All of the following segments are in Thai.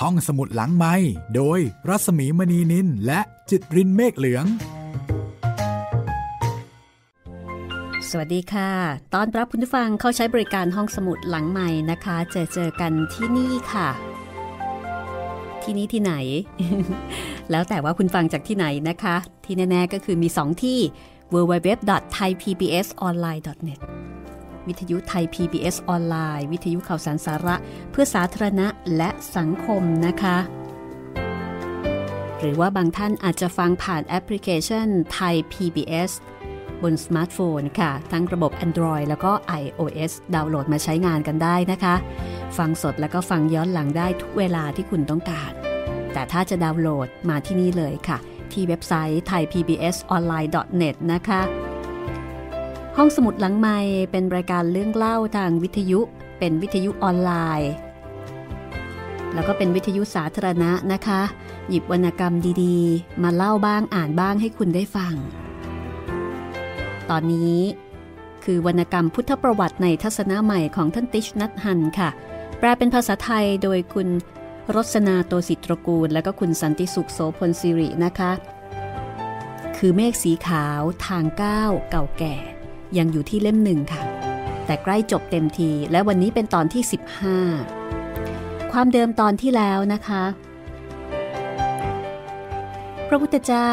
ห้องสมุดหลังไม้โดยรัสมีมณีนินและจิตรินเมฆเหลือง สวัสดีค่ะ ตอนรับคุณผู้ฟังเข้าใช้บริการห้องสมุดหลังใหม่นะคะ เจอเจอกันที่นี่ค่ะ ที่นี่ที่ไหน แล้วแต่ว่าคุณฟังจากที่ไหนนะคะ ที่แน่ ๆ ก็คือมี 2 ที่ www.thaipbsonline.net วิทยุไทย PBS ออนไลน์ วิทยุข่าวสารสาระ เพื่อสาธารณะและสังคมนะคะ หรือว่าบางท่านอาจจะฟังผ่านแอปพลิเคชันไทย PBS บนสมาร์ทโฟนค่ะ ทั้งระบบ Android แล้วก็ iOS ดาวน์โหลดมาใช้งานกันได้นะคะ ฟังสดแล้วก็ฟังย้อนหลังได้ทุกเวลาที่คุณต้องการ แต่ถ้าจะดาวน์โหลดมาที่นี่เลยค่ะ ที่เว็บไซต์ thaipbsonline.net นะคะ ห้องสมุดหลังไม้เป็นรายการเรื่องเล่าทางวิทยุ เป็นวิทยุออนไลน์ แล้วก็เป็นวิทยุสาธารณะนะคะ หยิบวรรณกรรมดีๆ มาเล่าบ้างอ่านบ้างให้คุณได้ฟัง ตอนนี้คือวรรณกรรมพุทธประวัติในทัศนะใหม่ของท่านติชนัทฮันค่ะ แปลเป็นภาษาไทยโดยคุณรสนาโตสิตรกูล และก็คุณสันติสุขโสพลสิรินะคะ คือเมฆสีขาวทางก้าวเก่าแก่ ยังอยู่ที่เล่มหนึ่งค่ะ แต่ใกล้จบเต็มที และวันนี้เป็นตอนที่ 15 ความเดิมตอนที่แล้วนะคะ พระพุทธเจ้า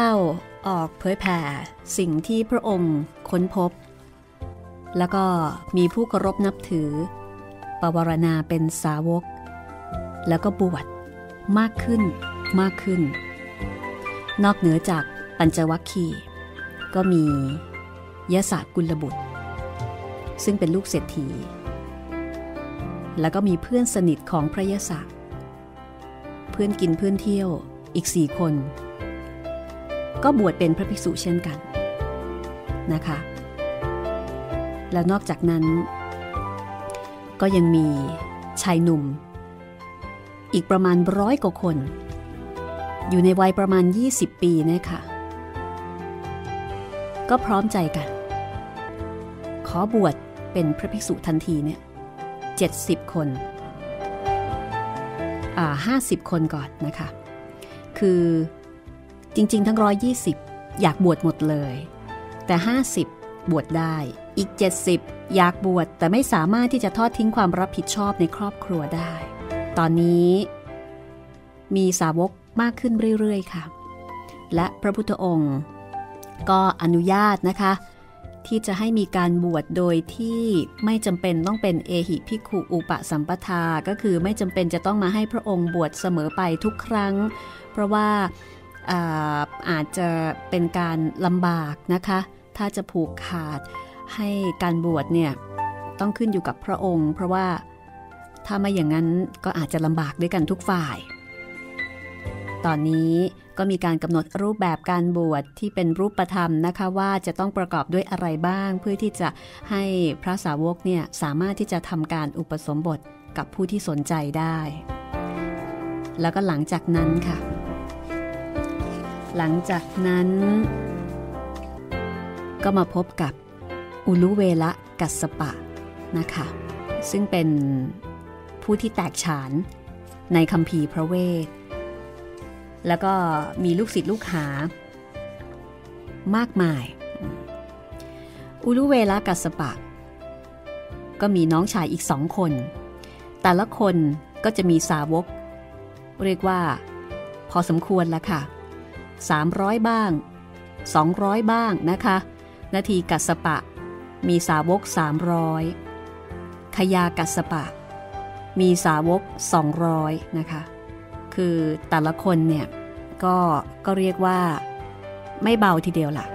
ออกเผยแผ่สิ่งที่พระองค์ค้นพบ แล้วก็มีผู้เคารพนับถือ ปวารณาเป็นสาวก แล้วก็บวชมากขึ้นมากขึ้น นอกเหนือจากปัญจวัคคีย์ก็มี ยศกุลบุตร ซึ่งเป็นลูกเศรษฐี แล้วก็มีเพื่อนสนิทของพระยศเพื่อนกินเพื่อนเที่ยวอีกสี่คน ก็บวชเป็นพระภิกษุเช่นกันนะคะ แล้วนอกจากนั้น ก็ยังมีชายหนุ่ม อีกประมาณร้อยกว่าคน อยู่ในวัยประมาณ 20 ปีนะคะก็พร้อมใจกัน อบวชเป็นพระภิกษุทันทีเนี่ยเจ็ดสิบคนอ่าห้าสิบคนก่อนนะคะ คือจริงๆ ทั้งร้อยยี่สิบอยากบวชหมดเลย แต่ห้าสิบบวชได้อีก 70 อยากบวชแต่ไม่สามารถที่จะทอดทิ้งความรับผิดชอบในครอบครัวได้ ตอนนี้มีสาวกมากขึ้นเรื่อยๆค่ะ และพระพุทธองค์ ก็อนุญาตนะคะ ที่จะให้มีการบวชโดยที่ไม่จำเป็นต้องเป็นเอหิพิขุอุปสัมปทา ก็คือไม่จำเป็นจะต้องมาให้พระองค์บวชเสมอไปทุกครั้ง เพราะว่าอาอาจจะเป็นการลำบากนะคะ ถ้าจะผูกขาดให้การบวชเนี่ยต้องขึ้นอยู่กับพระองค์ เพราะว่าถ้าไม่อย่างนั้นก็อาจจะลำบากด้วยกันทุกฝ่าย ตอนนี้ ก็มีการกำหนดรูปแบบการบวชที่เป็นรูปธรรมนะคะว่าจะต้องประกอบด้วยอะไรบ้าง เพื่อที่จะให้พระสาวกเนี่ยสามารถที่จะทำการอุปสมบทกับผู้ที่สนใจได้ แล้วก็หลังจากนั้นค่ะ หลังจากนั้น ก็มาพบกับอุลุเวละกัสปะนะคะ ซึ่งเป็นผู้ที่แตกฉานในคำพีพระเวท แล้วก็มีลูกศิษย์ลูกหามากมาย อุลุเวลากัสปะ ก็มีน้องชายอีกสองคน แต่ละคนก็จะมีสาวก เรียกว่า พอสมควรละค่ะ 300 บ้าง 200 บ้างนะคะ นาทีกัสปะ มีสาวก 300ขยากัสปะ มีสาวก 200 นะคะ คือแต่ละคนเนี่ยก็ก็เรียกว่าไม่เบาทีเดียวละ่ะ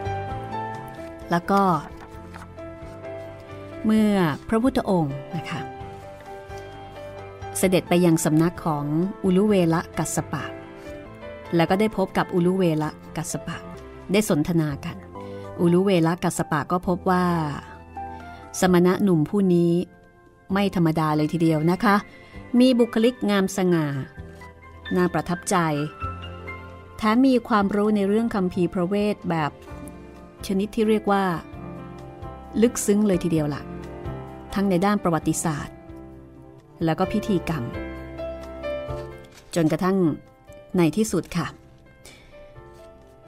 แล้วก็ เมื่อพระพุทธองค์นะคะเสด็จไปยังสำนักของอุลุเวละกัสปะ แล้วก็ได้พบกับอุลุเวละกัสปะ ได้สนทนากัน อุลุเวละกัสปะก็พบว่า สมณะหนุ่มผู้นี้ไม่ธรรมดาเลยทีเดียวนะคะ มีบุคลิกงามสง่า น่าประทับใจ แถมมีความรู้ในเรื่องคำพีพระเวทแบบ ชนิดที่เรียกว่า ลึกซึ้งเลยทีเดียวละ่ะ ทั้งในด้านประวัติศาสตร์ แล้วก็พิธีกรรม จนกระทั่งในที่สุดค่ะ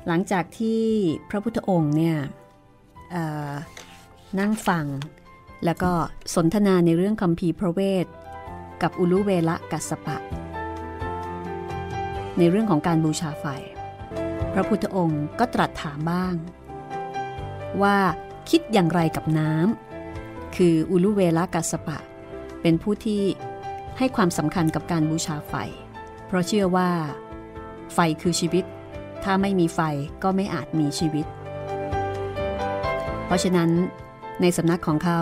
หลังจากที่พระพุทธองค์เนี่ยนั่งฟัง แล้วก็สนทนาในเรื่องคำพีพระเวทกับอุลุเวละกัสปะ ในเรื่องของการบูชาไฟ พระพุทธองค์ก็ตรัสถามบ้าง ว่าคิดอย่างไรกับน้ำคืออุลุเวละกัสปะ เป็นผู้ที่ให้ความสำคัญกับการบูชาไฟ เพราะเชื่อว่า ไฟคือชีวิต ถ้าไม่มีไฟก็ไม่อาจมีชีวิต เพราะฉะนั้นในสำนักของเขา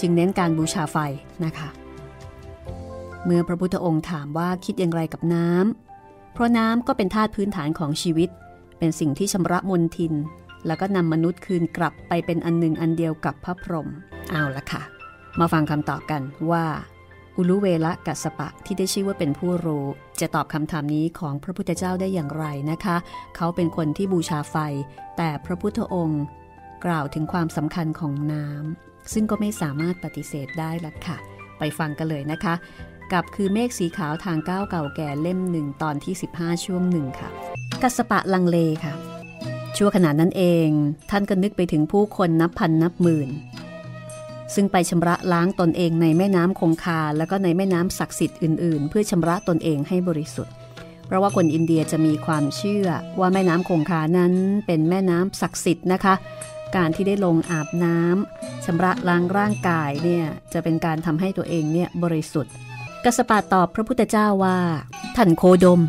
จึงเน้นการบูชาไฟนะคะ เมื่อพระพุทธองค์ถามว่าคิดอย่างไรกับน้ำ เพราะน้ำก็เป็นธาตุพื้นฐานของชีวิต เป็นสิ่งที่ชำระมนทิน แล้วก็นำมนุษย์คืนกลับไปเป็นอันหนึ่งอันเดียวกับพระพรหมเอาละค่ะ มาฟังคำตอบกันว่า อุลุเวละกัสปะที่ได้ชื่อว่าเป็นผู้รู้ จะตอบคำถามนี้ของพระพุทธเจ้าได้อย่างไรนะคะ เขาเป็นคนที่บูชาไฟ แต่พระพุทธองค์ กล่าวถึงความสำคัญของน้ำซึ่งก็ไม่สามารถปฏิเสธได้ละค่ะ ไปฟังกันเลยนะคะ กับคือเมฆสีขาวทางก้าวเก่าแก่เล่มหนึ่งตอนที่ 15 ช่วงหนึ่งค่ะ กัสปะลังเลค่ะ ชั่วขณะนั้นเองท่านก็นึกไปถึงผู้คนนับพันนับหมื่น ซึ่งไปชำระล้างตนเองในแม่น้ำคงคา แล้วก็ในแม่น้ำศักดิ์สิทธิ์อื่นๆ เพื่อชำระตนเองให้บริสุทธิ์ เพราะว่าคนอินเดียจะมีความเชื่อว่าแม่น้ำคงคานั้นเป็นแม่น้ำศักดิ์สิทธิ์นะคะการที่ได้ลงอาบน้ำชำระล้างร่างกายเนี่ยจะเป็นการทำให้ตัวเองเนี่ยบริสุทธิ์ กสปาตอบพระพุทธเจ้าว่า ท่านโคดม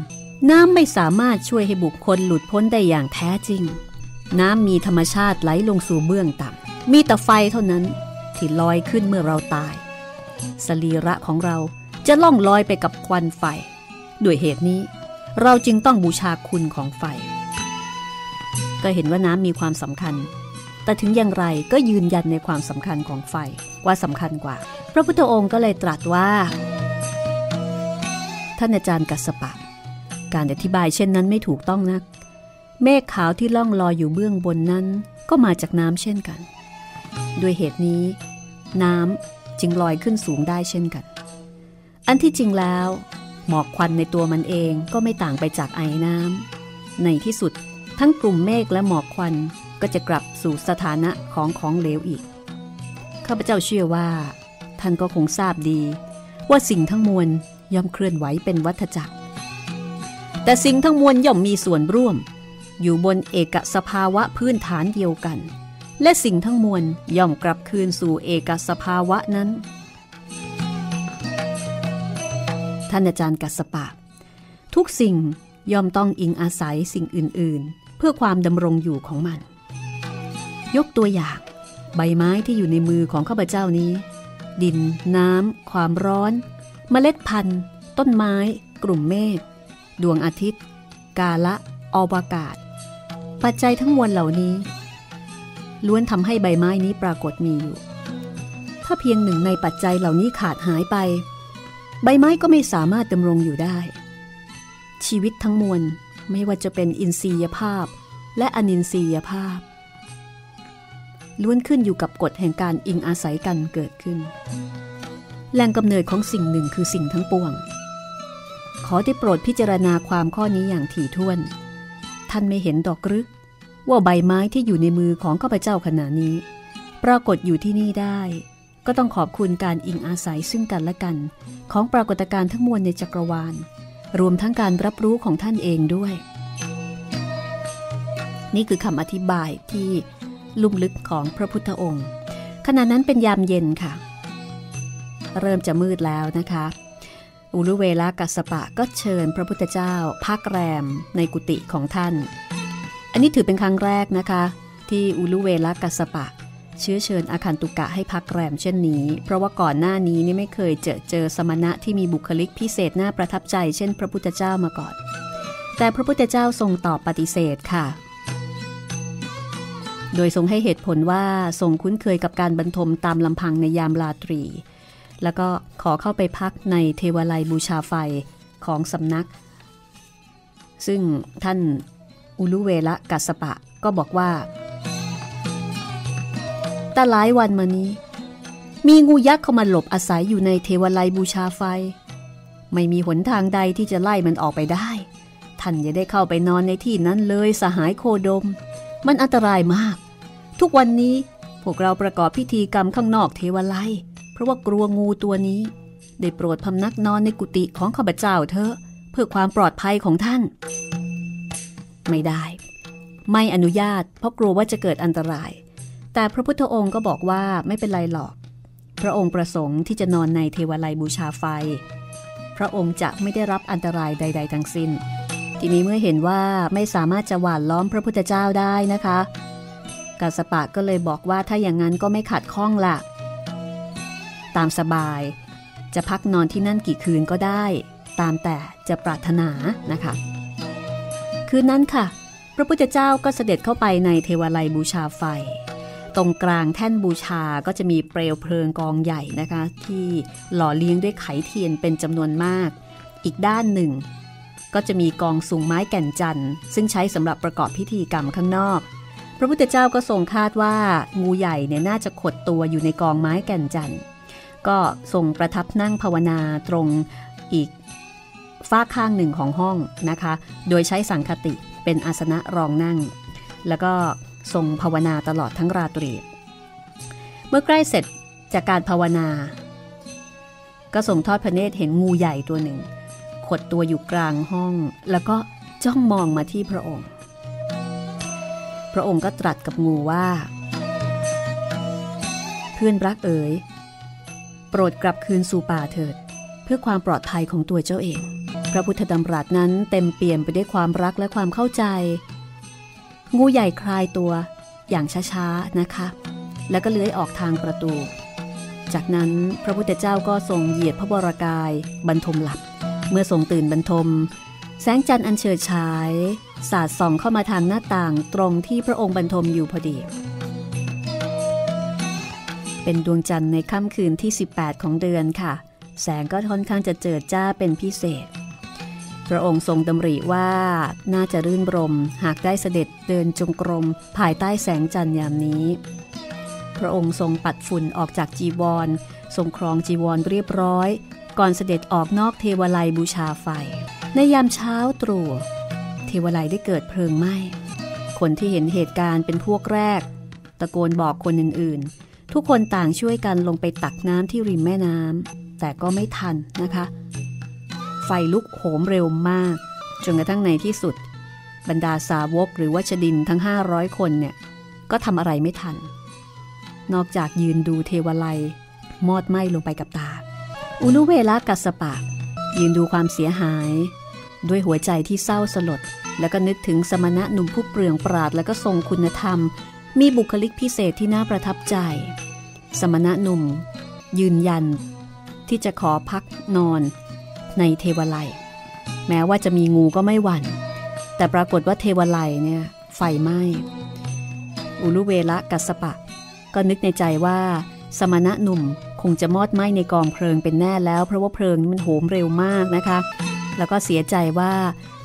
น้ำไม่สามารถช่วยให้บุคคลหลุดพ้นได้อย่างแท้จริง น้ำมีธรรมชาติไหลลงสู่เบื้องต่ำมีแต่ไฟเท่านั้นที่ลอยขึ้นเมื่อเราตาย สรีระของเราจะล่องลอยไปกับควันไฟ ด้วยเหตุนี้ เราจึงต้องบูชาคุณของไฟ ก็เห็นว่าน้ำมีความสำคัญ แต่ถึงอย่างไรก็ยืนยันในความสำคัญของไฟว่าสำคัญกว่า พระพุทธองค์ก็เลยตรัสว่า ท่านอาจารย์กัสปะ การอธิบายเช่นนั้นไม่ถูกต้องนัก เมฆขาวที่ล่องลอยอยู่เบื้องบนนั้นก็มาจากน้ำเช่นกัน ด้วยเหตุนี้ น้ำจึงลอยขึ้นสูงได้เช่นกัน อันที่จริงแล้ว หมอกควันในตัวมันเองก็ไม่ต่างไปจากไอ้น้ำในที่สุดทั้งกลุ่มเมฆและหมอกควันก็จะกลับสู่สถานะของของเหลวอีก ข้าพเจ้าเชื่อว่า ท่านก็คงทราบดี ว่าสิ่งทั้งมวล ย่อมเคลื่อนไหวเป็นวัฏจักร แต่สิ่งทั้งมวลย่อมมีส่วนร่วม อยู่บนเอกสภาวะพื้นฐานเดียวกัน และสิ่งทั้งมวลย่อมกลับคืนสู่เอกสภาวะนั้น ท่านอาจารย์กัสปะ ทุกสิ่งย่อมต้องอิงอาศัยสิ่งอื่น ๆ เพื่อความดำรงอยู่ของมัน ยกตัวอย่าง ใบไม้ที่อยู่ในมือของข้าพเจ้านี้ ดิน น้ำ ความร้อน เมล็ดพันธุ์ ต้นไม้ กลุ่มเมฆดวงอาทิตย์ กาละอวกาศ ปัจจัยทั้งมวลเหล่านี้ ล้วนทำให้ใบไม้นี้ปรากฏมีอยู่ ถ้าเพียงหนึ่งในปัจจัยเหล่านี้ขาดหายไป ใบไม้ก็ไม่สามารถดำรงอยู่ได้ ชีวิตทั้งมวลไม่ว่าจะเป็นอินทรียภาพ และอนินทรียภาพ ล้วนขึ้นอยู่กับกฎแห่งการอิงอาศัยกันเกิดขึ้น แหล่งกำเนิดของสิ่งหนึ่งคือสิ่งทั้งปวง ขอได้โปรดพิจารณาความข้อนี้อย่างถี่ถ้วน ท่านไม่เห็นดอกหรือว่าใบไม้ที่อยู่ในมือของข้าพเจ้าขณะนี้ ปรากฏอยู่ที่นี่ได้ ก็ต้องขอบคุณการอิงอาศัยซึ่งกันและกัน ของปรากฏการณ์ทั้งมวลในจักรวาล รวมทั้งการรับรู้ของท่านเองด้วย นี่คือคำอธิบายที่ลุ่มลึกของพระพุทธองค์ขณะนั้นเป็นยามเย็นค่ะ เริ่มจะมืดแล้วนะคะ อุลุเวลากัสปะก็เชิญพระพุทธเจ้าพักแรมในกุฏิของท่าน อันนี้ถือเป็นครั้งแรกนะคะ ที่อุลุเวลกัสปะ เชื้อเชิญอาคันตุกะให้พักแรมเช่นนี้ เพราะว่าก่อนหน้านี้นี่ไม่เคยเจอเจอสมณะที่มีบุคลิกพิเศษน่าประทับใจ เช่น พระพุทธเจ้ามาก่อน แต่พระพุทธเจ้าทรงตอบปฏิเสธค่ะโดยทรงให้เหตุผลว่าทรงคุ้นเคยกับการบรรทมตามลำพังในยามลาตรี แล้วก็ขอเข้าไปพักในเทวไลบูชาไฟของสำนัก ซึ่งท่านอุลุเวละกัสปะก็บอกว่าแต่หลายวันมานี้ มีงูยักษ์เข้ามาหลบอาศัยอยู่ในเทวไลบูชาไฟ ไม่มีหนทางใดที่จะไล่มันออกไปได้ ท่านอย่าได้เข้าไปนอนในที่นั้นเลยสหายโคดม มันอันตรายมาก ทุกวันนี้พวกเราประกอบพิธีกรรมข้างนอกเทวไล ราะว่ากลัวงูตัวนี้ ได้โปรดพำนักนอนในกุฏิของข้าพเจ้าเถอะเพื่อความปลอดภัยของท่าน ไม่ได้ ไม่อนุญาต เพราะกลัวว่าจะเกิดอันตราย แต่พระพุทธองค์ก็บอกว่าไม่เป็นไรหรอก พระองค์ประสงค์ที่จะนอนในเทวไลบูชาไฟ พระองค์จะไม่ได้รับอันตรายใด ๆ ทั้งสิ้น ทีนี้เมื่อเห็นว่าไม่สามารถจะหว่านล้อมพระพุทธเจ้าได้นะคะกาสปะก็เลยบอกว่าถ้าอย่างนั้นก็ไม่ขัดข้องละ ตามสบาย จะพักนอนที่นั่นกี่คืนก็ได้ ตามแต่จะปรารถนานะคะ คืนนั้นค่ะ พระพุทธเจ้าก็เสด็จเข้าไปในเทวาลัยบูชาไฟ ตรงกลางแท่นบูชาก็จะมีเปลวเพลิงกองใหญ่นะคะ ที่หล่อเลี้ยงด้วยไขเทียนเป็นจำนวนมาก อีกด้านหนึ่งก็จะมีกองสุงไม้แก่นจันทร์ซึ่งใช้สำหรับประกอบพิธีกรรมข้างนอก พระพุทธเจ้าก็ทรงคาดว่า งูใหญ่เนี่ยน่าจะขดตัวอยู่ในกองไม้แก่นจันทร์ ก็ทรงประทับนั่งภาวนาตรงอีกฝ้าข้างหนึ่งของห้องนะคะ โดยใช้สังคติเป็นอาสนะรองนั่ง แล้วก็ทรงภาวนาตลอดทั้งราตรี เมื่อใกล้เสร็จจากการภาวนา ก็ทรงทอดพระเนตรเห็นงูใหญ่ตัวหนึ่ง ขดตัวอยู่กลางห้อง แล้วก็จ้องมองมาที่พระองค์ พระองค์ก็ตรัสกับงูว่า เพื่อนรักเอ๋ย โปรดกลับคืนสู่ป่าเถิด เพื่อความปลอดภัยของตัวเจ้าเอง พระพุทธดำรัสนั้นเต็มเปี่ยมไปด้วยความรักและความเข้าใจ งูใหญ่คลายตัวอย่างช้าๆนะคะ แล้วก็เลื้อยออกทางประตู จากนั้นพระพุทธเจ้าก็ทรงเหยียดพระบรากายบรรทมหลับ เมื่อทรงตื่นบรรทม แสงจันทร์อันเฉิดฉาย สาดส่องเข้ามาทางหน้าต่างตรงที่พระองค์บรรทมอยู่พอดี เป็นดวงจันทร์ในค่ำคืนที่ 18 ของเดือนค่ะ แสงก็ค่อนข้างจะเจิดจ้าเป็นพิเศษ พระองค์ทรงดำริว่าน่าจะรื่นรม หากได้เสด็จเดินจงกรม ภายใต้แสงจันทร์ยามนี้ พระองค์ทรงปัดฝุ่นออกจากจีวร ทรงครองจีวรเรียบร้อย ก่อนเสด็จออกนอกเทวไลบูชาไฟ ในยามเช้าตรู่เทวไลได้เกิดเพลิงไหม้คนที่เห็นเหตุการณ์เป็นพวกแรก ตะโกนบอกคนอื่นๆ ทุกคนต่างช่วยกันลงไปตักน้ำที่ริมแม่น้ำแต่ก็ไม่ทันนะคะ ไฟลุกโหมเร็วมาก จนกระทั่งในที่สุด บรรดาสาวกหรือวัชดินทั้ง 500 คนเนี่ย ก็ทำอะไรไม่ทัน นอกจากยืนดูเทวไลมอดไหม้ลงไปกับตา อุลุเวลากัสปะ ยืนดูความเสียหาย ด้วยหัวใจที่เศร้าสลด แล้วก็นึกถึงสมณะหนุ่มผู้เปลืองปราด แล้วก็ทรงคุณธรรม มีบุคลิกพิเศษที่น่าประทับใจ สมณะหนุ่ม ยืนยัน ที่จะขอพักนอน ในเทวไลแม้ว่าจะมีงูก็ไม่หวัน่น แต่ปรากฏว่าเทวไลเนี่ยไฟไหม้อุลุเวละกัสปะ ก็นึกในใจว่า สมณะหนุ่มคงจะมอดไหม้ในกองเพลิงเป็นแน่แล้ว เพราะว่าเพลิงมันโหมเร็วมากนะคะ แล้วก็เสียใจว่า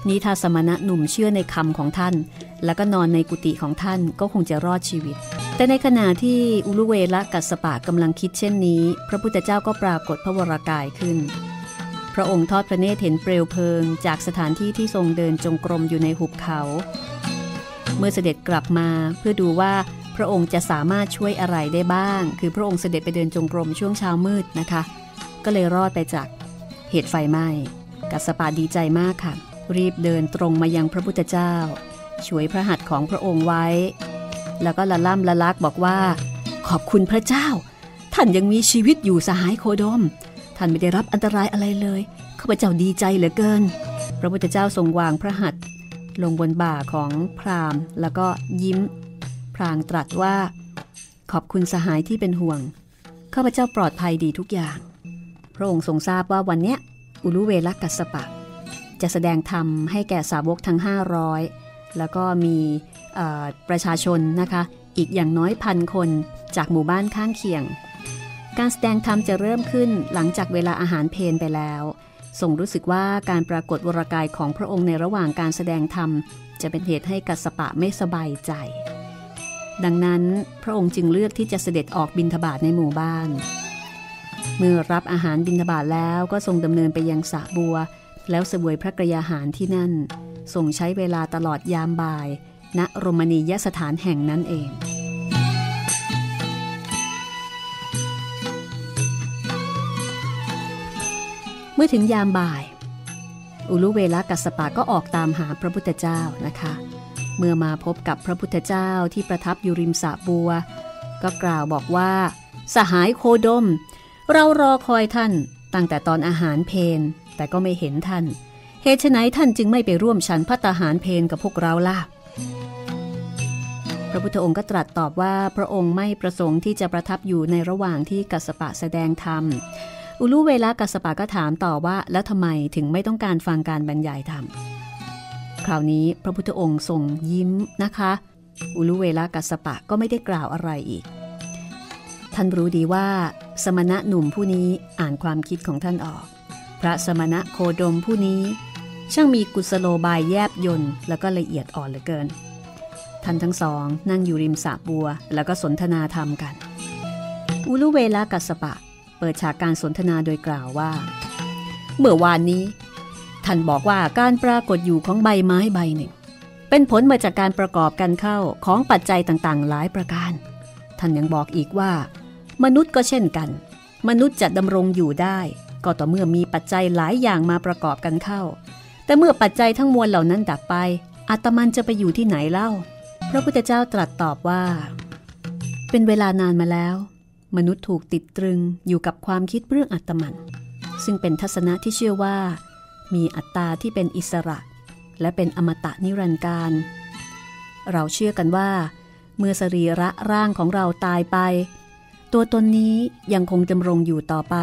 นี่ถ้าสมณะหนุ่มเชื่อในคำของท่าน แล้วก็นอนในกุฏิของท่านก็คงจะรอดชีวิต แต่ในขณะที่อุลุเวละกัสปะกำลังคิดเช่นนี้ พระพุทธเจ้าก็ปรากฏพระวรากายขึ้น พระองค์ทอดพระเนตรเห็นเปลวเพลิง จากสถานที่ที่ทรงเดินจงกรมอยู่ในหุบเขา เมื่อเสด็จกลับมาเพื่อดูว่าพระองค์จะสามารถช่วยอะไรได้บ้าง คือพระองค์เสด็จไปเดินจงกรมช่วงเช้ามืดนะคะ ก็เลยรอดไปจากเหตุไฟไหม้กัสปะดีใจมากค่ะ รีบเดินตรงมายังพระพุทธเจ้า ช่วยพระหัตถ์ของพระองค์ไว้ แล้วก็ละล่ำละลักบอกว่า ขอบคุณพระเจ้า ท่านยังมีชีวิตอยู่สหายโคดม ท่านไม่ได้รับอันตรายอะไรเลยข้าพเจ้าดีใจเหลือเกิน พระพุทธเจ้าทรงวางพระหัตถ์ลงบนบ่าของพราหมณ์ แล้วก็ยิ้ม พรางตรัสว่า ขอบคุณสหายที่เป็นห่วงข้าพเจ้าปลอดภัยดีทุกอย่าง พระองค์ทรงทราบว่าวันเนี้ยอุลุเวลักกัสปะ จะแสดงธรรมให้แก่สาวกทั้ง 500 แล้วก็มีประชาชนนะคะอีกอย่างน้อยพันคนจากหมู่บ้านข้างเคียง การแสดงธรรมจะเริ่มขึ้นหลังจากเวลาอาหารเพนไปแล้วส่งรู้สึกว่าการปรากฏวรากายของพระองค์ในระหว่างการแสดงธรรม จะเป็นเหตุให้กัสปะไม่สบายใจ ดังนั้นพระองค์จึงเลือกที่จะเสด็จออกบินทบาทในหมู่บ้าน เมื่อรับอาหารบิณฑบาตแล้วก็ทรงดำเนินไปยังสระบัว แล้วเสวยพระกรยาหารที่นั่น ทรงใช้เวลาตลอดยามบ่าย ณโรมนียสถานแห่งนั้นเองเมื่อถึงยามบ่าย อุลุเวลากัสปะก็ออกตามหาพระพุทธเจ้านะคะ เมื่อมาพบกับพระพุทธเจ้าที่ประทับอยู่ริมสระบัว ก็กล่าวบอกว่า สหายโคดม เรารอคอยท่านตั้งแต่ตอนอาหารเพนแต่ก็ไม่เห็นท่าน เหตุไฉนท่านจึงไม่ไปร่วมฉันพัตหารเพนกับพวกเราล่ะ พระพุทธองค์ก็ตรัสตอบว่าพระองค์ไม่ประสงค์ที่จะประทับอยู่ในระหว่างที่กัสปะแสดงธรรม อุลุเวลากัสปะก็ถามต่อว่าแล้วทำไมถึงไม่ต้องการฟังการบรรยายธรรม คราวนี้พระพุทธองค์ทรงยิ้มนะคะ อุลุเวลากัสปะก็ไม่ได้กล่าวอะไรอีก ท่านรู้ดีว่า สมณะหนุ่มผู้นี้อ่านความคิดของท่านออก พระสมณะโคดมผู้นี้ ช่างมีกุศโลบายแยบยนต์แล้วก็ละเอียดอ่อนเหลือเกิน ท่านทั้งสองนั่งอยู่ริมสระบัว แล้วก็สนทนาธรรมกัน อุลุเวลากัสปะ เปิดฉากการสนทนาโดยกล่าวว่า เมื่อวานนี้ ท่านบอกว่าการปรากฏอยู่ของใบไม้ใบหนึ่ง เป็นผลมาจากการประกอบกันเข้าของปัจจัยต่างๆ หลายประการ ท่านยังบอกอีกว่า มนุษย์ก็เช่นกัน มนุษย์จะดำรงอยู่ได้ ก็ต่อเมื่อมีปัจจัยหลายอย่างมาประกอบกันเข้า แต่เมื่อปัจจัยทั้งมวลเหล่านั้นดับไป อาตมันจะไปอยู่ที่ไหนเล่า พระพุทธเจ้าตรัสตอบว่า เป็นเวลานานมาแล้ว มนุษย์ถูกติดตรึงอยู่กับความคิดเรื่องอัตมัน ซึ่งเป็นทัศนะที่เชื่อว่า มีอัตตาที่เป็นอิสระ และเป็นอมตะนิรันดร์การ เราเชื่อกันว่า เมื่อสรีระร่างของเราตายไป ตัวตนนี้ยังคงดำรงอยู่ต่อไป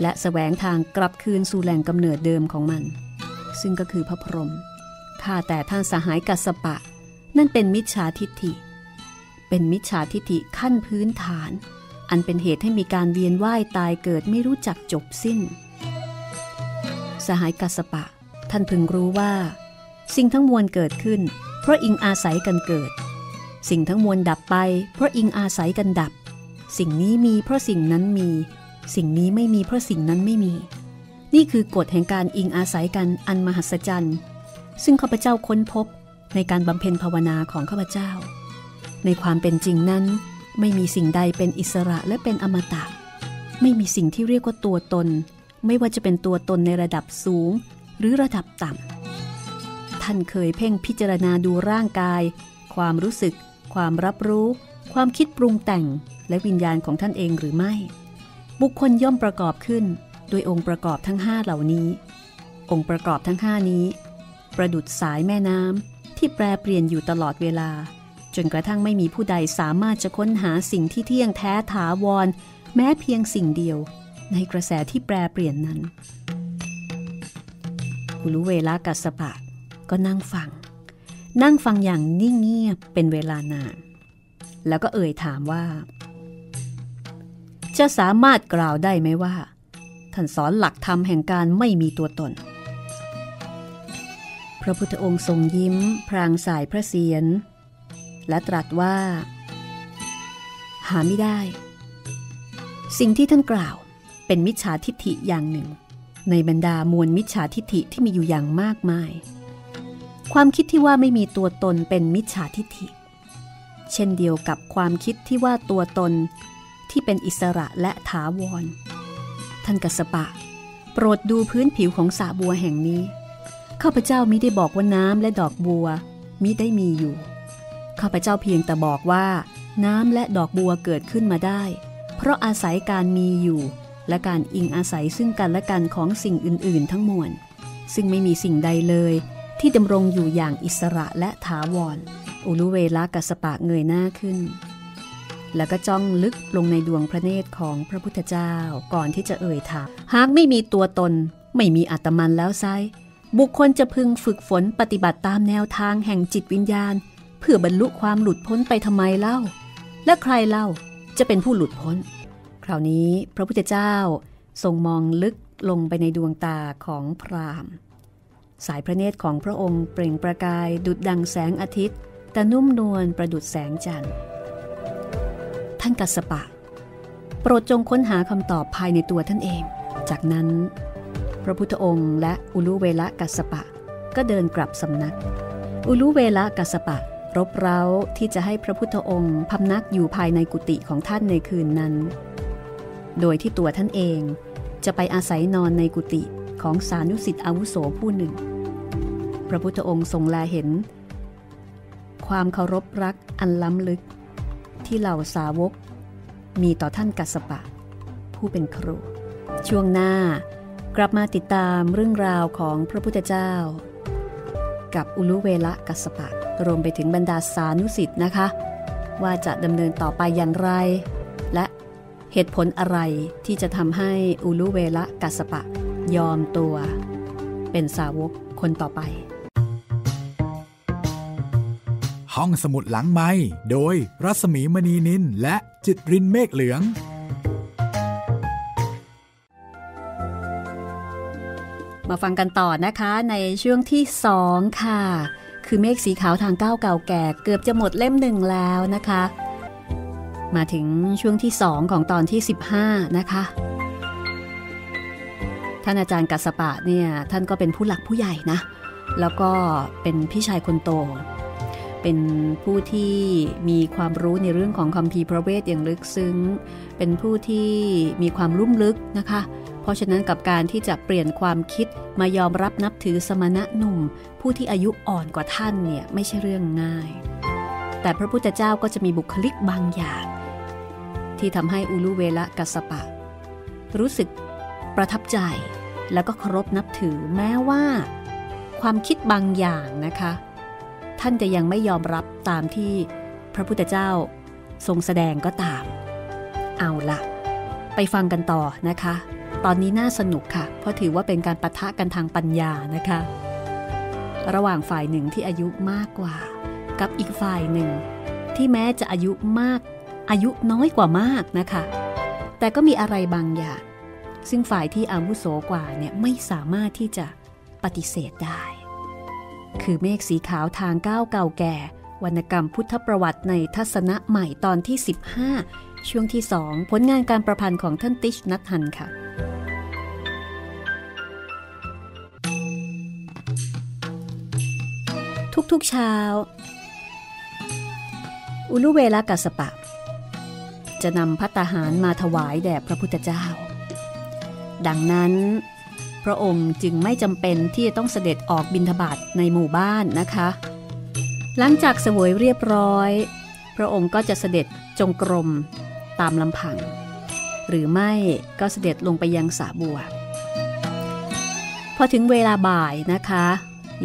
และแสวงทางกลับคืนสู่แหล่งกำเนิดเดิมของมัน ซึ่งก็คือพระพรหมข้าแต่ท่านสหายกัสปะ นั่นเป็นมิจฉาทิฏฐิ เป็นมิจฉาทิฏฐิขั้นพื้นฐาน อันเป็นเหตุให้มีการเวียนว่ายตายเกิดไม่รู้จักจบสิ้น สหายกัสปะ ท่านพึงรู้ว่า สิ่งทั้งมวลเกิดขึ้น เพราะอิงอาศัยกันเกิด สิ่งทั้งมวลดับไป เพราะอิงอาศัยกันดับ สิ่งนี้มีเพราะสิ่งนั้นมี สิ่งนี้ไม่มีเพราะสิ่งนั้นไม่มี นี่คือกฎแห่งการอิงอาศัยกันอันมหัศจรรย์ ซึ่งข้าพเจ้าค้นพบในการบำเพ็ญภาวนาของข้าพเจ้า ในความเป็นจริงนั้นไม่มีสิ่งใดเป็นอิสระและเป็นอมตะ ไม่มีสิ่งที่เรียกว่าตัวตน ไม่ว่าจะเป็นตัวตนในระดับสูง หรือระดับต่ำ ท่านเคยเพ่งพิจารณาดูร่างกาย ความรู้สึก ความรับรู้ ความคิดปรุงแต่ง และวิญญาณของท่านเองหรือไม่ บุคคลย่อมประกอบขึ้น โดยองค์ประกอบทั้งห้าเหล่านี้ องค์ประกอบทั้งห้านี้ ประดุดสายแม่น้ำที่แปรเปลี่ยนอยู่ตลอดเวลา จนกระทั่งไม่มีผู้ใดสามารถจะค้นหาสิ่งที่เที่ยงแท้ถาวร แม้เพียงสิ่งเดียว ในกระแสที่แปรเปลี่ยนนั้นกุลุเวลากัสปะก็นั่งฟัง นั่งฟังอย่างนิ่งเงียบเป็นเวลานาน แล้วก็เอ่ยถามว่า จะสามารถกล่าวได้ไหมว่า ท่านสอนหลักธรรมแห่งการไม่มีตัวตน พระพุทธองค์ทรงยิ้ม พรางสายพระเศียร และตรัสว่า หาไม่ได้ สิ่งที่ท่านกล่าวเป็นมิจฉาทิฏฐิอย่างหนึ่ง ในบรรดามวลมิจฉาทิฏฐิที่มีอยู่อย่างมากมาย ความคิดที่ว่าไม่มีตัวตนเป็นมิจฉาทิฏฐิ เช่นเดียวกับความคิดที่ว่าตัวตนที่เป็นอิสระและถาวร ท่านกสปะ โปรดดูพื้นผิวของสาบัวแห่งนี้ ข้าพเจ้ามิได้บอกว่าน้ำและดอกบัวมิได้มีอยู่ ข้าพเจ้าเพียงแต่บอกว่า น้ำและดอกบัวเกิดขึ้นมาได้ เพราะอาศัยการมีอยู่ และการอิงอาศัยซึ่งกันและกันของสิ่งอื่น ๆ ทั้งมวล ซึ่งไม่มีสิ่งใดเลย ที่ดำรงอยู่อย่างอิสระและถาวร อุลุเวลากัสปะเงยหน้าขึ้น แล้วก็จ้องลึกลงในดวงพระเนตรของพระพุทธเจ้าก่อนที่จะเอ่ยถามหากไม่มีตัวตน ไม่มีอัตมันแล้วไซบุคคลจะพึงฝึกฝนปฏิบัติตามแนวทางแห่งจิตวิญญาณ เพื่อบรรลุความหลุดพ้นไปทำไมเล่า และใครเล่าจะเป็นผู้หลุดพ้น คราวนี้พระพุทธเจ้าทรงมองลึกลงไปในดวงตาของพราหมณ์สายพระเนตรของพระองค์เปล่งประกายดุดดังแสงอาทิตย์ แต่นุ่มนวลประดุดแสงจันทร์ ท่านกัสปะ โปรดจงค้นหาคำตอบภายในตัวท่านเอง จากนั้น พระพุทธองค์และอุลุเวละกัสปะ ก็เดินกลับสำนัก อุลุเวละกัสปะรบเร้าที่จะให้พระพุทธองค์พำนักอยู่ภายในกุฏิของท่านในคืนนั้น โดยที่ตัวท่านเองจะไปอาศัยนอนในกุฏิของสานุสิทธิอาวุโสผู้หนึ่ง พระพุทธองค์ทรงแลเห็น ความเคารพรักอันล้ำลึก ที่เหล่าสาวก มีต่อท่านกัสปะ ผู้เป็นครู ช่วงหน้ากลับมาติดตามเรื่องราวของพระพุทธเจ้า กับอุลุเวละกัสปะ รวมไปถึงบรรดาสานุสิทธ์นะคะ ว่าจะดำเนินต่อไปอย่างไร และเหตุผลอะไรที่จะทำให้อุลุเวละกัสปะ ยอมตัว เป็นสาวกคนต่อไป ห้องสมุดหลังไม้โดยรัสมีมณีนินและจิตรินเมฆเหลือง มาฟังกันต่อนะคะในช่วงที่2ค่ะ คือเมฆสีขาวทางก้าวเก่าแก่เกือบจะหมดเล่มหนึ่งแล้วนะคะ มาถึงช่วงที่2ของตอนที่ 15 นะคะท่านอาจารย์กัสปะเนี่ยท่านก็เป็นผู้หลักผู้ใหญ่นะ แล้วก็เป็นพี่ชายคนโต เป็นผู้ที่มีความรู้ในเรื่องของคำพีร์พระเวทอย่างลึกซึ้ง เป็นผู้ที่มีความลุ่มลึกนะคะ เพราะฉะนั้นกับการที่จะเปลี่ยนความคิดมายอมรับนับถือสมณะหนุ่ม ผู้ที่อายุอ่อนกว่าท่านเนี่ยไม่ใช่เรื่องง่าย แต่พระพุทธเจ้าก็จะมีบุคลิกบางอย่าง ที่ทำให้อุลุเวละกัสปะ รู้สึกประทับใจแล้วก็เคารพนับถือแม้ว่า ความคิดบางอย่างนะคะ ท่านจะยังไม่ยอมรับตามที่พระพุทธเจ้าทรงแสดงก็ตาม เอาละไปฟังกันต่อนะคะ ตอนนี้น่าสนุกค่ะ เพราะถือว่าเป็นการปะทะกันทางปัญญานะคะ ระหว่างฝ่ายหนึ่งที่อายุมากกว่า กับอีกฝ่ายหนึ่ง ที่แม้จะอายุมาก อายุน้อยกว่ามากนะคะ แต่ก็มีอะไรบางอย่าง ซึ่งฝ่ายที่อาวุโสกว่าเนี่ยไม่สามารถที่จะปฏิเสธได้ คือเมฆสีขาวทางก้าวเก่าแก่ วรรณกรรมพุทธประวัติในทัศนะใหม่ตอนที่ 15 ช่วงที่2ผลงานการประพันธ์ของท่านติชนัทฮันค่ะ ทุกๆเช้า อุลุเวลากัสปะ จะนำพัตตาหารมาถวายแด่พระพุทธเจ้า ดังนั้น พระองค์จึงไม่จำเป็นที่จะต้องเสด็จออกบิณฑบาตในหมู่บ้านนะคะ หลังจากเสวยเรียบร้อย พระองค์ก็จะเสด็จจงกรมตามลำพัง หรือไม่ก็เสด็จลงไปยังสาบัว พอถึงเวลาบ่ายนะคะ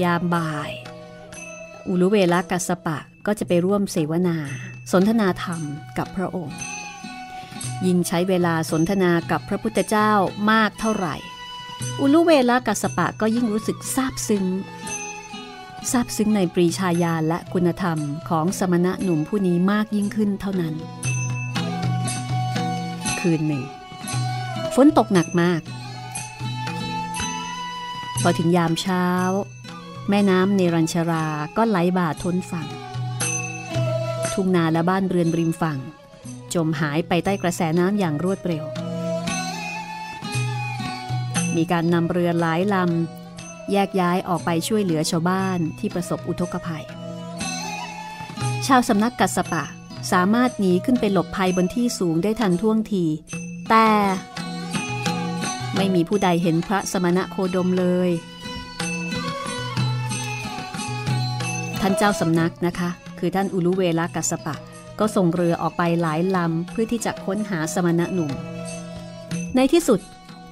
ยามบ่าย อุลุเวลากัสปะก็จะไปร่วมเสวนา สนทนาธรรมกับพระองค์ ยิ่งใช้เวลาสนทนากับพระพุทธเจ้ามากเท่าไหร่ อุลุเวลากัสปะก็ยิ่งรู้สึกซาบซึ้งซาบซึ้งในปรีชาญาณและคุณธรรมของสมณะหนุ่มผู้นี้มากยิ่งขึ้นเท่านั้น คืนหนึ่ง ฝนตกหนักมาก พอถึงยามเช้า แม่น้ำเนรัญชราก็ไหลบ่าท้นฝั่ง ทุ่งนาและบ้านเรือนริมฝั่ง จมหายไปใต้กระแสน้ำอย่างรวดเร็ว มีการนำเรือหลายลำแยกย้ายออกไปช่วยเหลือชาวบ้านที่ประสบอุทกภัย ชาวสำนักกัสปะสามารถหนีขึ้นไปหลบภัยบนที่สูงได้ทันท่วงที แต่ ไม่มีผู้ใดเห็นพระสมณะโคดมเลย ท่านเจ้าสำนักนะคะ คือท่านอุลุเวลากัสปะ ก็ส่งเรือออกไปหลายลำเพื่อที่จะค้นหาสมณะหนุ่ม ในที่สุด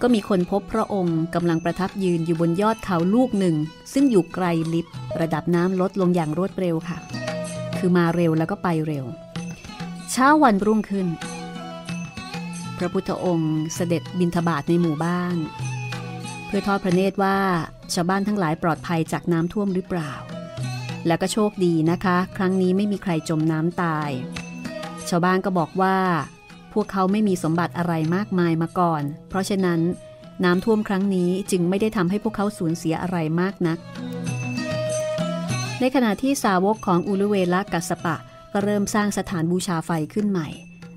ก็มีคนพบพระองค์กำลังประทับยืนอยู่บนยอดเขาลูกหนึ่ง ซึ่งอยู่ไกลลิบระดับน้ำลดลงอย่างรวดเร็วค่ะ คือมาเร็วแล้วก็ไปเร็ว เช้าวันรุ่งขึ้น พระพุทธองค์เสด็จบินทบาทในหมู่บ้าน เพื่อทอดพระเนตรว่าชาวบ้านทั้งหลายปลอดภัยจากน้ำท่วมหรือเปล่า แล้วก็โชคดีนะคะ ครั้งนี้ไม่มีใครจมน้ำตาย ชาวบ้านก็บอกว่า วกเขาไม่มีสมบัติอะไรมากมายมาก่อน เพราะฉะนั้น น้ำท่วมครั้งนี้จึงไม่ได้ทำให้พวกเขาสูญเสียอะไรมากนัก ในขณะที่สาวกของอุลุเวละกัสปะ ก็เริ่มสร้างสถานบูชาไฟขึ้นใหม่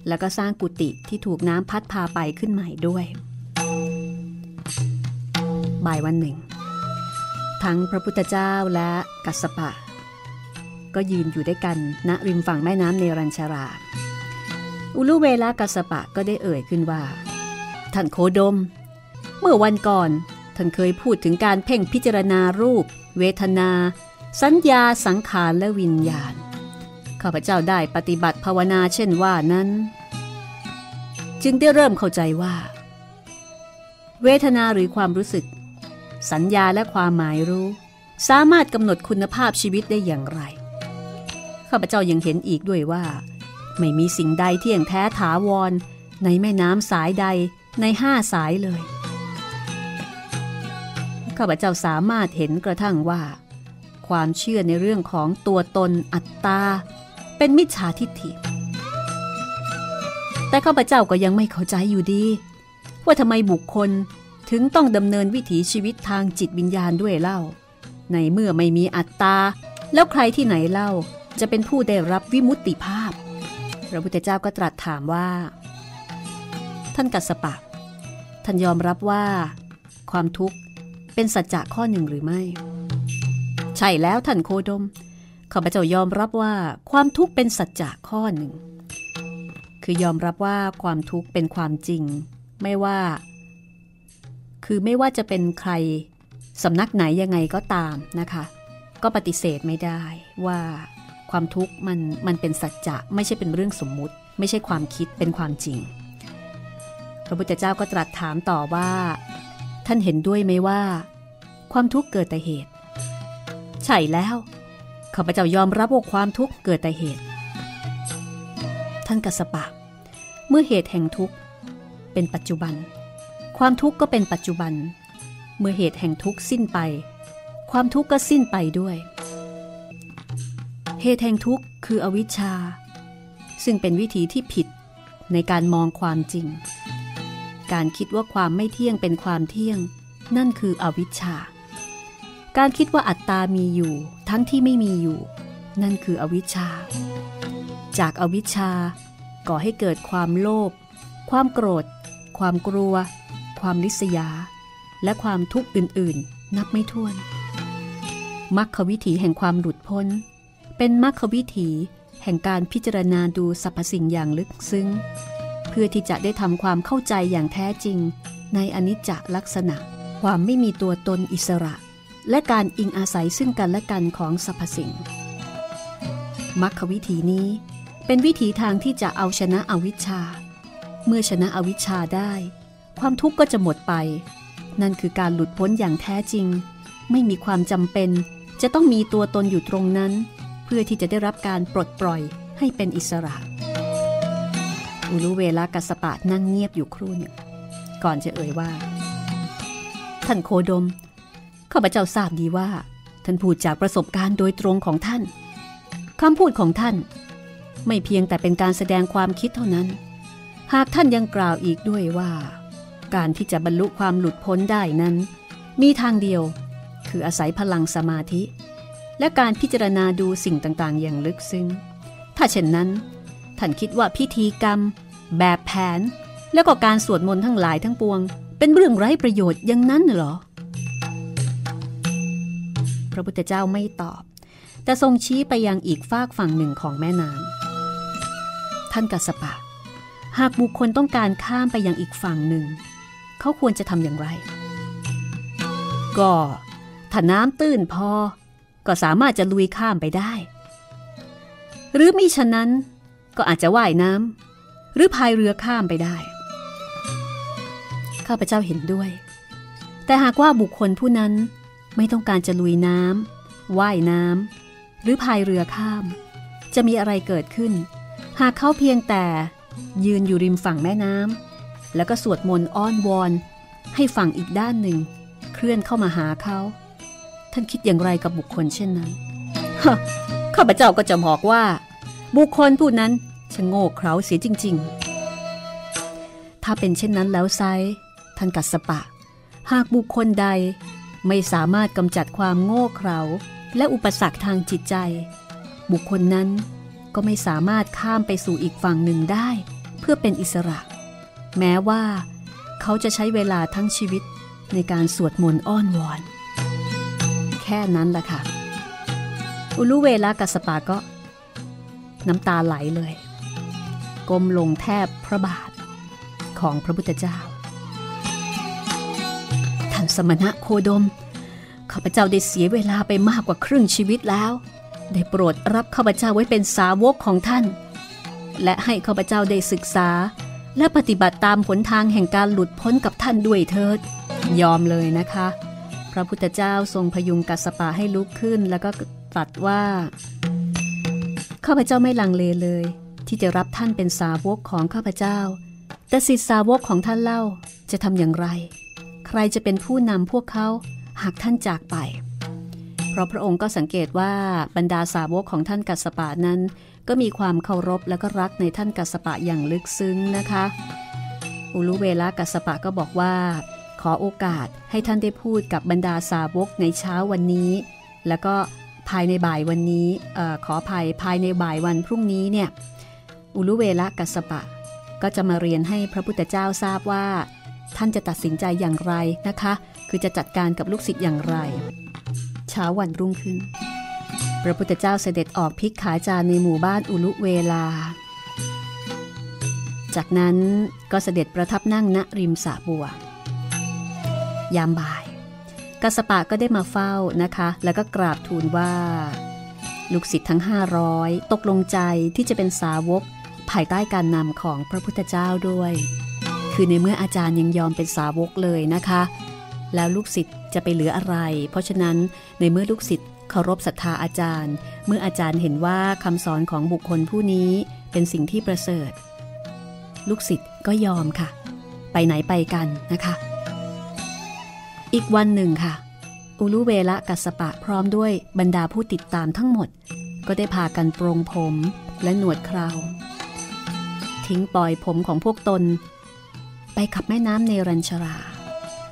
แล้วก็สร้างกุฏิที่ถูกน้ำพัดพาไปขึ้นใหม่ด้วย บ่ายวันหนึ่ง ทั้งพระพุทธเจ้าและกัสปะ ก็ยืนอยู่ด้วยกันณริมฝั่งแม่น้ำเนรัญชารา อุลุเวลากัสปะก็ได้เอ่ยขึ้นว่า ท่านโคดม เมื่อวันก่อนท่านเคยพูดถึงการเพ่งพิจารณารูป เวทนา สัญญาสังขารและวิญญาณ ข้าพเจ้าได้ปฏิบัติภาวนาเช่นว่านั้น จึงได้เริ่มเข้าใจว่า เวทนาหรือความรู้สึก สัญญาและความหมายรู้ สามารถกำหนดคุณภาพชีวิตได้อย่างไร ข้าพเจ้ายังเห็นอีกด้วยว่า ไม่มีสิ่งใดเที่ยงแท้ถาวร ในแม่น้ำสายใดในห้าสายเลย ข้าพเจ้าสามารถเห็นกระทั่งว่า ความเชื่อในเรื่องของตัวตนอัตตา เป็นมิจฉาทิฏฐิ แต่ข้าพเจ้าก็ยังไม่เข้าใจอยู่ดี ว่าทำไมบุคคลถึงต้องดำเนินวิถีชีวิตทางจิตวิญญาณด้วยเล่า ในเมื่อไม่มีอัตตา แล้วใครที่ไหนเล่าจะเป็นผู้ได้รับวิมุตติภาพ พระพุทธเจ้าก็ตรัสถามว่า ท่านกัสปะ ท่านยอมรับว่า ความทุกข์เป็นสัจจะข้อหนึ่งหรือไม่ ใช่แล้วท่านโคดมข้าพเจ้ายอมรับว่าความทุกข์เป็นสัจจะข้อหนึ่ง คือยอมรับว่าความทุกข์เป็นความจริง ไม่ว่า คือไม่ว่าจะเป็นใครสำนักไหนยังไงก็ตามนะคะ ก็ปฏิเสธไม่ได้ว่า ความทุกข์มันมันเป็นสัจจะไม่ใช่เป็นเรื่องสมมุติ ไม่ใช่ความคิดเป็นความจริง พระพุทธเจ้าก็ตรัสถามต่อว่า ท่านเห็นด้วยไหมว่า ความทุกข์เกิดแต่เหตุ ใช่แล้วข้าพเจ้ายอมรับว่าความทุกข์เกิดแต่เหตุ ท่านกัสปะ เมื่อเหตุแห่งทุกข์เป็นปัจจุบัน ความทุกข์ก็เป็นปัจจุบัน เมื่อเหตุแห่งทุกข์สิ้นไป ความทุกข์ก็สิ้นไปด้วย เหตุแห่งทุกข์คืออวิชชา ซึ่งเป็นวิธีที่ผิดในการมองความจริง การคิดว่าความไม่เที่ยงเป็นความเที่ยง นั่นคืออวิชชา การคิดว่าอัตตามีอยู่ ทั้งที่ไม่มีอยู่ นั่นคืออวิชชา จากอวิชชาก่อให้เกิดความโลภความโกรธ ความกลัว ความลิษยา และความทุกข์อื่น ๆ นับไม่ถ้วนมรรควิถีแห่งความหลุดพ้น เป็นมรรควิถีแห่งการพิจารณาดูสรรพสิ่งอย่างลึกซึ้ง เพื่อที่จะได้ทำความเข้าใจอย่างแท้จริง ในอนิจจลักษณะ ความไม่มีตัวตนอิสระ และการอิงอาศัยซึ่งกันและกันของสรรพสิ่งมรรควิธีนี้เป็นวิถีทางที่จะเอาชนะอวิชชา เมื่อชนะอวิชชาได้ ความทุกข์ก็จะหมดไป นั่นคือการหลุดพ้นอย่างแท้จริง ไม่มีความจำเป็น จะต้องมีตัวตนอยู่ตรงนั้น พื่อที่จะได้รับการปลดปล่อยให้เป็นอิสระ อุลุเวลากัสปะนั่งเงียบอยู่ครู่หนึ่งก่อนจะเอ่ยว่า ท่านโคดม ข้าพเจ้าทราบดีว่า ท่านพูดจากประสบการณ์โดยตรงของท่านคำพูดของท่าน ไม่เพียงแต่เป็นการแสดงความคิดเท่านั้น หากท่านยังกล่าวอีกด้วยว่า การที่จะบรรลุความหลุดพ้นได้นั้น มีทางเดียว คืออาศัยพลังสมาธิ และการพิจารณาดูสิ่งต่างๆ อย่างลึกซึ้ง ถ้าเช่นนั้น ท่านคิดว่าพิธีกรรม แบบแผน แล้วก็การสวดมนต์ทั้งหลายทั้งปวง เป็นเรื่องไร้ประโยชน์อย่างนั้นเหรอ พระพุทธเจ้าไม่ตอบ แต่ทรงชี้ไปยังอีกฝากฝั่งหนึ่งของแม่น้ำท่านกัสปะ หากบุคคลต้องการข้ามไปยังอีกฝั่งหนึ่ง เขาควรจะทำอย่างไร ก็ถ้าน้ำตื้นพอ ก็สามารถจะลุยข้ามไปได้ หรือมิฉะนั้นก็อาจจะว่ายน้ำหรือพายเรือข้ามไปได้ ข้าพเจ้าเห็นด้วย แต่หากว่าบุคคลผู้นั้นไม่ต้องการจะลุยน้ำว่ายน้ำหรือพายเรือข้าม จะมีอะไรเกิดขึ้น หากเขาเพียงแต่ยืนอยู่ริมฝั่งแม่น้ำแล้วก็สวดมนต์อ้อนวอน ให้ฝั่งอีกด้านหนึ่ง เคลื่อนเข้ามาหาเขา ท่านคิดอย่างไรกับบุคคลเช่นนั้นข้าพเจ้าก็จะบอกว่า บุคคลผู้นั้นชะโง่เขลาเสียจริง ๆ ถ้าเป็นเช่นนั้นแล้วไซท่านกัสปะ หากบุคคลใดไม่สามารถกำจัดความโง่เขลาและอุปสรรคทางจิตใจ บุคคลนั้นก็ไม่สามารถข้ามไปสู่อีกฝั่งหนึ่งได้ เพื่อเป็นอิสระ แม้ว่า เขาจะใช้เวลาทั้งชีวิตในการสวดมนต์อ้อนวอน ค่นั้นแหละค่ะ อุลุเวลากัสปาก็ น้ำตาไหลเลย ก้มลงแทบพระบาทของพระพุทธเจ้า ท่านสมณะโคดม ข้าพเจ้าได้เสียเวลาไปมากกว่าครึ่งชีวิตแล้ว ได้โปรดรับข้าพเจ้าไว้เป็นสาวกของท่าน และให้ข้าพเจ้าได้ศึกษา และปฏิบัติตามหนทางแห่งการหลุดพ้นกับท่านด้วยเถิด ยอมเลยนะคะ พระพุทธเจ้าทรงพยุงกัสปะให้ลุกขึ้น แล้วก็ตรัสว่าข้าพเจ้าไม่ลังเลเลย ที่จะรับท่านเป็นสาวกของข้าพเจ้า แต่สิทธิสาวกของท่านเล่าจะทำอย่างไร ใครจะเป็นผู้นำพวกเขาหากท่านจากไป เพราะพระองค์ก็สังเกตว่าบรรดาสาวกของท่านกัสปะนั้น ก็มีความเคารพและก็รักในท่านกัสปะอย่างลึกซึ้งนะคะ อุลุเวลากัสปะก็บอกว่า ขอโอกาสให้ท่านได้พูดกับบรรดาสาวกในเช้าวันนี้ แล้วก็ภายในบ่ายวันนี้อขออภัยภายในบ่ายวันพรุ่งนี้เนี่ยอุลุเวละกัสปะ ก็จะมาเรียนให้พระพุทธเจ้าทราบว่า ท่านจะตัดสินใจอย่างไรนะคะ คือจะจัดการกับลูกศิษย์อย่างไร เช้าวันรุ่งขึ้น พระพุทธเจ้าเสด็จออกพิกขาจารในหมู่บ้านอุลุเวลา จากนั้นก็เสด็จประทับนั่งณริมสระบัว ยามบ่ายกัสปะก็ได้มาเฝ้านะคะ แล้วก็กราบทูลว่า ลูกศิษย์ทั้ง 500 ตกลงใจที่จะเป็นสาวกภายใต้การนำของพระพุทธเจ้าด้วย คือในเมื่ออาจารย์ยังยอมเป็นสาวกเลยนะคะ แล้วลูกศิษย์จะไปเหลืออะไร เพราะฉะนั้นในเมื่อลูกศิษย์เคารพศรัทธาอาจารย์ เมื่ออาจารย์เห็นว่าคำสอนของบุคคลผู้นี้เป็นสิ่งที่ประเสริฐ ลูกศิษย์ก็ยอมค่ะ ไปไหนไปกันนะคะ อีกวันหนึ่งค่ะ อุลุเวละกัสปะพร้อมด้วยบรรดาผู้ติดตามทั้งหมด ก็ได้พากันปรงผมและหนวดคราว ทิ้งปล่อยผมของพวกตน ไปขับแม่น้ำเนรัญชรา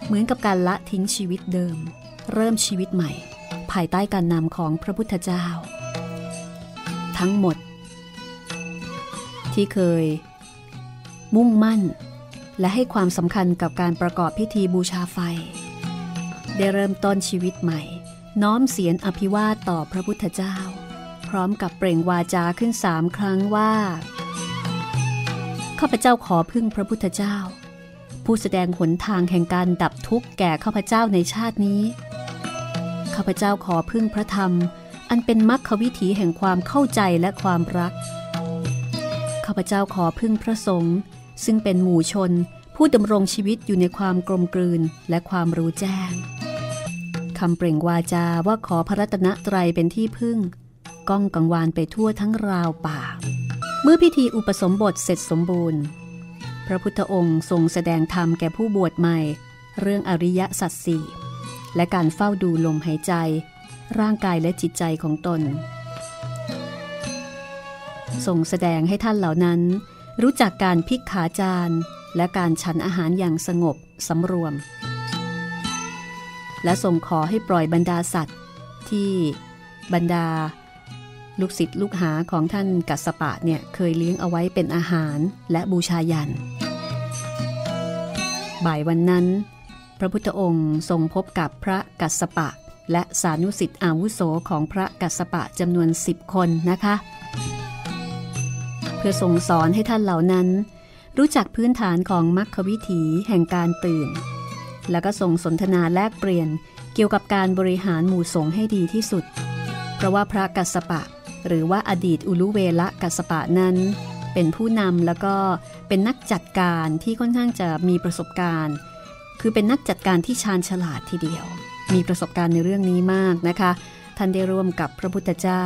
เหมือนกับการละทิ้งชีวิตเดิม เริ่มชีวิตใหม่ ภายใต้การนำของพระพุทธเจ้า ทั้งหมด ที่เคย มุ่งมั่น และให้ความสำคัญกับการประกอบพิธีบูชาไฟ ได้เริ่มต้นชีวิตใหม่ น้อมเสียงอภิวาทต่อพระพุทธเจ้า พร้อมกับเปล่งวาจาขึ้นสามครั้งว่า ข้าพเจ้าขอพึ่งพระพุทธเจ้า ผู้แสดงหนทางแห่งการดับทุกข์แก่ข้าพเจ้าในชาตินี้ ข้าพเจ้าขอพึ่งพระธรรม อันเป็นมรรควิถีแห่งความเข้าใจและความรัก ข้าพเจ้าขอพึ่งพระสงฆ์ซึ่งเป็นหมู่ชนผู้ดำรงชีวิตอยู่ในความกลมกลืนและความรู้แจ้ง คำเปล่งวาจาว่าขอพระรัตนตรัยเป็นที่พึ่ง ก้องกังวานไปทั่วทั้งราวป่า เมื่อพิธีอุปสมบทเสร็จสมบูรณ์ พระพุทธองค์ทรงแสดงธรรมแก่ผู้บวชใหม่ เรื่องอริยสัจสี่และการเฝ้าดูลมหายใจ ร่างกายและจิตใจของตนทรงแสดงให้ท่านเหล่านั้น รู้จักการพิกขาจารและการฉันอาหารอย่างสงบสำรวม และทรงขอให้ปล่อยบรรดาสัตว์ ที่บรรดา ลูกศิษย์ลูกหาของท่านกัสปะเนี่ยเคยเลี้ยงเอาไว้เป็นอาหารและบูชายัน บ่ายวันนั้น พระพุทธองค์ทรงพบกับพระกัสปะ และสานุสิทธิ์อาวุโสของพระกัสปะจำนวนสิบคนนะคะ เพื่อทรงสอนให้ท่านเหล่านั้น รู้จักพื้นฐานของมรรควิถีแห่งการตื่น แล้วก็ส่งสนทนาแลกเปลี่ยนเกี่ยวกับการบริหารหมู่สงฆ์ให้ดีที่สุด เพราะว่าพระกัสปะ หรือว่าอดีตอุลุเวละกัสปะนั้น เป็นผู้นำแล้วก็เป็นนักจัดการที่ค่อนข้างจะมีประสบการณ์ คือเป็นนักจัดการที่ชาญฉลาดทีเดียว มีประสบการณ์ในเรื่องนี้มากนะคะ ท่านได้ร่วมกับพระพุทธเจ้า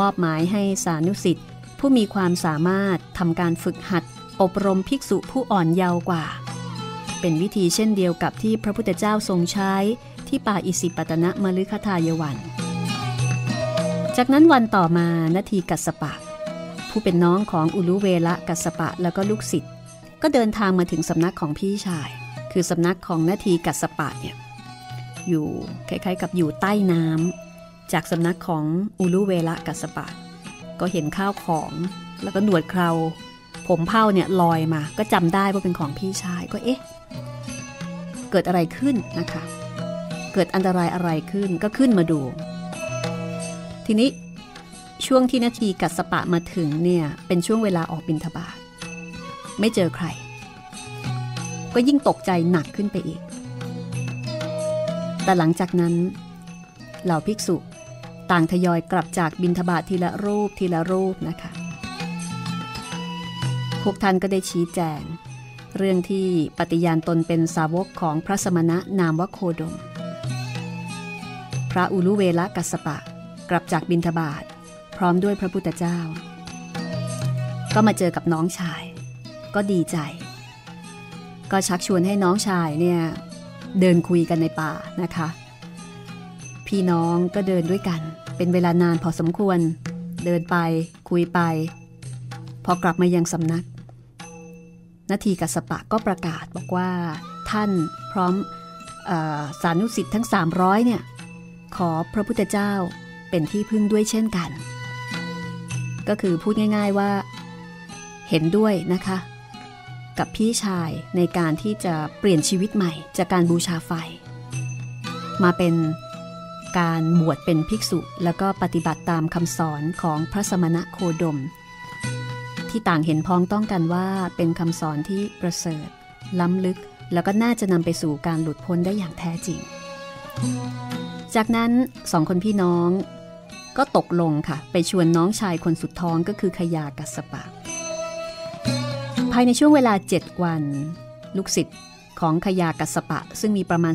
มอบหมายให้สานุสิทธิ์ผู้มีความสามารถทำการฝึกหัด อบรมภิกษุผู้อ่อนเยาว์กว่า เป็นวิธีเช่นเดียวกับที่พระพุทธเจ้าทรงใช้ที่ป่าอิสิปตนะมฤคทายวัน จากนั้นวันต่อมานาทีกัสปะ ผู้เป็นน้องของอุลุเวละกัสปะแล้วก็ลูกศิษย์ก็เดินทางมาถึงสำนักของพี่ชาย คือสำนักของนาทีกัสปะเนี่ยอยู่คล้ายๆกับอยู่ใต้น้ำจากสำนักของอุลุเวละกัสปะ ก็เห็นข้าวของแล้วก็หนวดเครา ผมเผ้าเนี่ยลอยมา ก็จำได้ว่าเป็นของพี่ชายก็เอ๊ะ เกิดอะไรขึ้นนะคะ เกิดอันตรายอะไรขึ้นก็ขึ้นมาดู ทีนี้ช่วงที่นาทีกัสปะมาถึงเนี่ย เป็นช่วงเวลาออกบินทบาทไม่เจอใคร ก็ยิ่งตกใจหนักขึ้นไปอีก แต่หลังจากนั้น เหล่าภิกษุต่างทยอยกลับจากบินทบาททีละรูปทีละรูปนะคะ พวกท่านก็ได้ชี้แจง เรื่องที่ปฏิญาณตนเป็นสาวกของพระสมณะนามวโคดม พระอุลุเวละกัสปะ กลับจากบินทบาทพร้อมด้วยพระพุทธเจ้า ก็มาเจอกับน้องชาย ก็ดีใจ ก็ชักชวนให้น้องชายเนี่ยเดินคุยกันในป่านะคะ พี่น้องก็เดินด้วยกัน เป็นเวลานานพอสมควร เดินไปคุยไป พอกลับมายังสำนัก นาทีกัสปะก็ประกาศบอกว่าท่านพร้อมอสานุสิทธิ์ทั้ง 300เนี่ยขอพระพุทธเจ้าเป็นที่พึ่งด้วยเช่นกัน ก็คือพูดง่าย ๆว่า เห็นด้วยนะคะ กับพี่ชายในการที่จะเปลี่ยนชีวิตใหม่จากการบูชาไฟ มาเป็นการบวชเป็นภิกษุ แล้วก็ปฏิบัติตามคำสอนของพระสมณะโคดม ที่ต่างเห็นพ้องต้องกันว่าเป็นคำสอนที่ประเสริฐ ล้ำลึกแล้วก็น่าจะนำไปสู่การหลุดพ้นได้อย่างแท้จริง จากนั้นสองคนพี่น้องก็ตกลงค่ะ ไปชวนน้องชายคนสุดท้องก็คือขยากัสปะ ภายในช่วงเวลา 7 วัน ลูกศิษย์ของขยากัสปะซึ่งมีประมาณ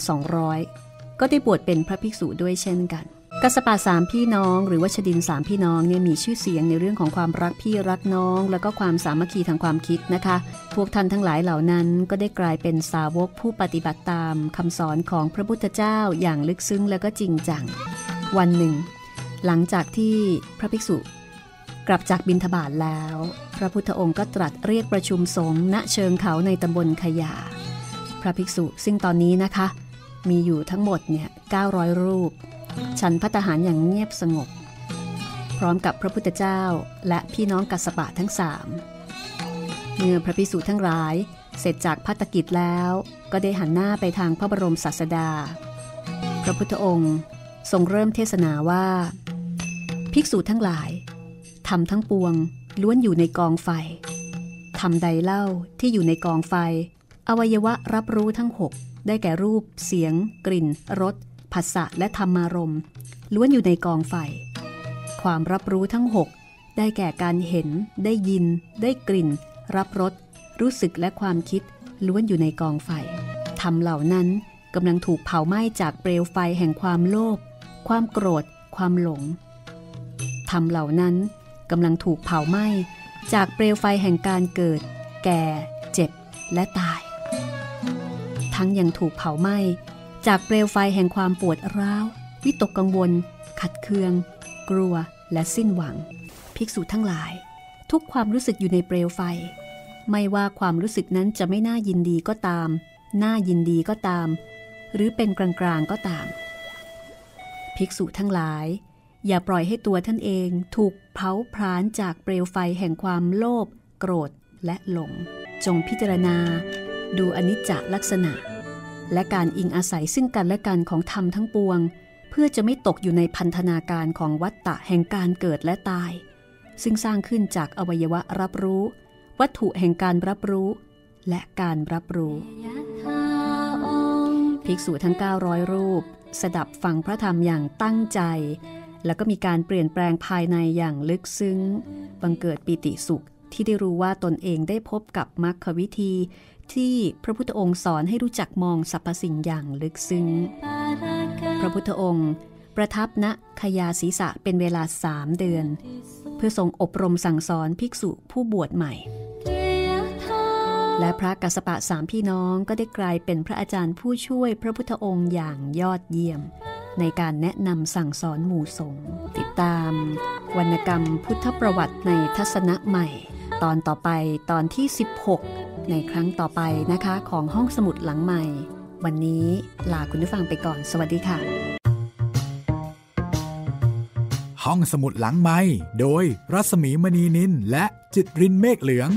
200 ก็ได้บวชเป็นพระภิกษุด้วยเช่นกัน กัสปะสามพี่น้องหรือว่าชดินสามพี่น้องเนี่ยมีชื่อเสียงในเรื่องของความรักพี่รักน้อง แล้วก็ความสามัคคีทางความคิดนะคะ พวกท่านทั้งหลายเหล่านั้นก็ได้กลายเป็นสาวกผู้ปฏิบัติตามคำสอนของพระพุทธเจ้าอย่างลึกซึ้งแล้วก็จริงจัง วันหนึ่ง หลังจากที่พระภิกษุ กลับจากบินทบาทแล้ว พระพุทธองค์ก็ตรัสเรียกประชุมสงฆ์ณเชิงเขาในตำบลขยา พระภิกษุซึ่งตอนนี้นะคะ มีอยู่ทั้งหมดเนี่ย900 รูป ฉันพัฒหารอย่างเงียบสงบ พร้อมกับพระพุทธเจ้าและพี่น้องกัสปะทั้งสามเมื่อพระภิกษุทั้งหลายเสร็จจากพัตกิจแล้วก็ได้หันหน้าไปทางพระบรมศาสดา พระพุทธองค์ทรงเริ่มเทศนาว่า ภิกษุทั้งหลายทำทั้งปวงล้วนอยู่ในกองไฟทำใดเล่าที่อยู่ในกองไฟ อวัยวะรับรู้ทั้งหกได้แก่รูป เสียง กลิ่นรส ผัสสะและธรรมารมล้วนอยู่ในกองไฟ ความรับรู้ทั้งหกได้แก่การเห็น ได้ยิน ได้กลิ่น รับรส รู้สึกและความคิด ล้วนอยู่ในกองไฟทำเหล่านั้นกำลังถูกเผาไหม้จากเปลวไฟแห่งความโลภ ความโกรธ ความหลงธรรมเหล่านั้นกำลังถูกเผาไหม้จากเปลวไฟแห่งการเกิด แก่ เจ็บ และตาย ทั้งยังถูกเผาไหม้ จากเปลวไฟแห่งความปวดร้าว วิตกกังวล ขัดเคือง กลัวและสิ้นหวัง ภิกษุทั้งหลาย ทุกความรู้สึกอยู่ในเปลวไฟ ไม่ว่าความรู้สึกนั้นจะไม่น่ายินดีก็ตาม น่ายินดีก็ตาม หรือเป็นกลางๆก็ตาม ภิกษุทั้งหลาย อย่าปล่อยให้ตัวท่านเองถูกเผาพรานจากเปลวไฟแห่งความโลภโกรธและหลง จงพิจารณา ดูอนิจจลักษณะ และการอิงอาศัยซึ่งกันและกันของธรรมทั้งปวง เพื่อจะไม่ตกอยู่ในพันธนาการของวัตตะแห่งการเกิดและตาย ซึ่งสร้างขึ้นจากอวัยวะรับรู้ วัตถุแห่งการรับรู้ และการรับรู้ ภิกษุทั้ง 900 รูป สดับฟังพระธรรมอย่างตั้งใจ แล้วก็มีการเปลี่ยนแปลงภายในอย่างลึกซึ้ง บังเกิดปีติสุขที่ได้รู้ว่าตนเองได้พบกับมรรควิธี ที่พระพุทธองค์สอนให้รู้จักมองสรรพสิ่งอย่างลึกซึ้ง พระพุทธองค์ประทับณขยาศีษะเป็นเวลาสามเดือน เพื่อทรงอบรมสั่งสอนภิกษุผู้บวชใหม่ และพระกัสปะสามพี่น้องก็ได้กลายเป็นพระอาจารย์ผู้ช่วยพระพุทธองค์อย่างยอดเยี่ยม ในการแนะนำสั่งสอนหมู่สงฆ์ติดตาม วรรณกรรมพุทธประวัติในทัศนะใหม่ ตอนต่อไปตอนที่ 16 ในครั้งต่อไปนะคะ ของห้องสมุดหลังใหม่ วันนี้ลาคุณผู้ฟังไปก่อน สวัสดีค่ะ ห้องสมุดหลังใหม่ โดยรัศมีมณีนินและจิตรินเมฆเหลือง